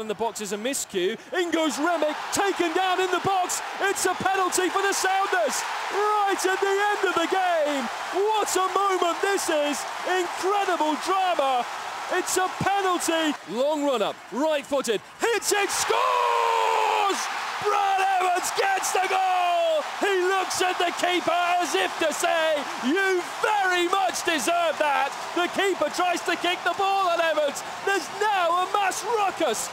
In the box is a miscue. In goes Remick, taken down in the box. It's a penalty for the Sounders. Right at the end of the game. What a moment this is. Incredible drama. It's a penalty. Long run up, right footed. Hits it, scores! Brad Evans gets the goal. He looks at the keeper as if to say, You very much deserve that. The keeper tries to kick the ball at Evans. There's now a mass ruckus